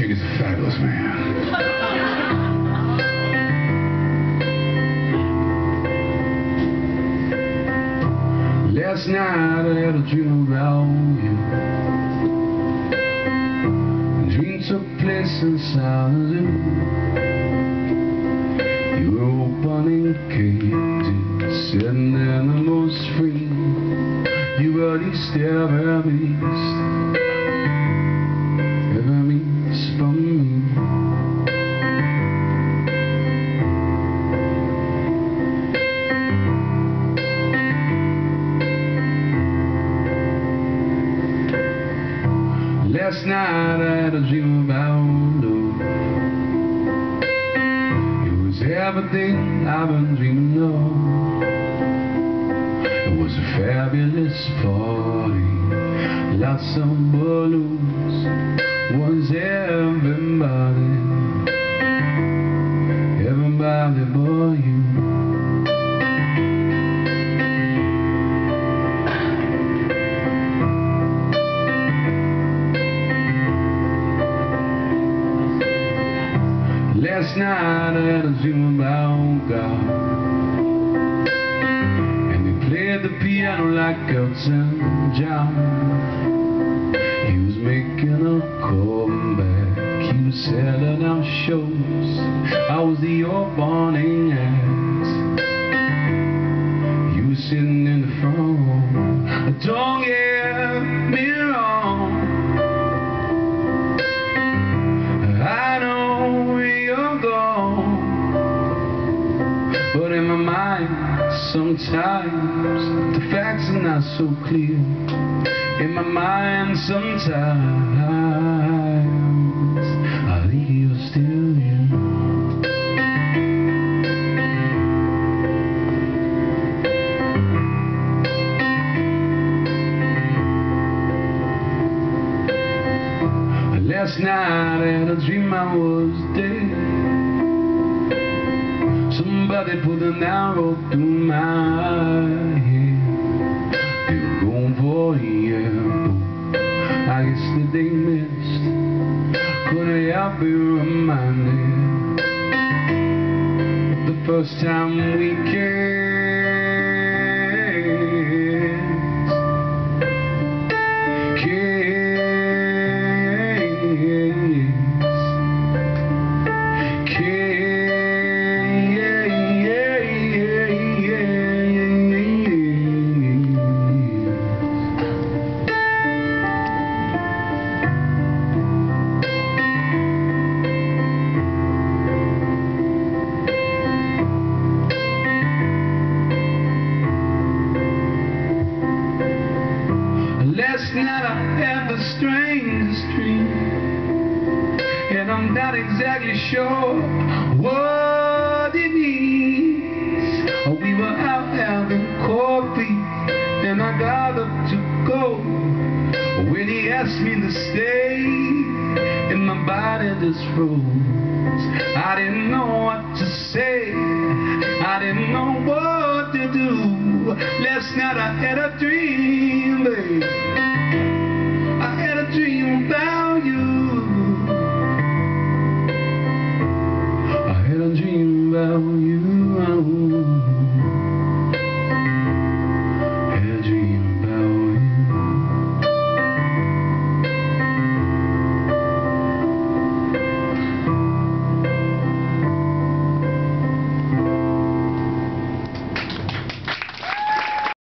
Chick is a fabulous man. Last night I had a dream about you. Dream took place inside the. You were opening cages, setting animals free. You were the ever beast, ever Last night I had a dream about love. It was everything I've been dreaming of. It was a fabulous party, lots of balloons. Was everybody Last night I had a dream about God. And he played the piano like Elton John. He was making a comeback. He was selling out shows. I was the opening act You were sitting in the front row Don't get But in my mind sometimes The facts are not so clear. In my mind sometimes I think you're still here. Last night I had a dream I was dead Somebody put an arrow through my head. Were going for airport I guess that they missed. Couldn't help be reminded of The first time we kissed Night I had the strangest dream. And I'm not exactly sure what it means. We were out having coffee And I got up to go. When he asked me to stay And my body just froze. I didn't know what to say. I didn't know what to do. Last night I had a dream, babe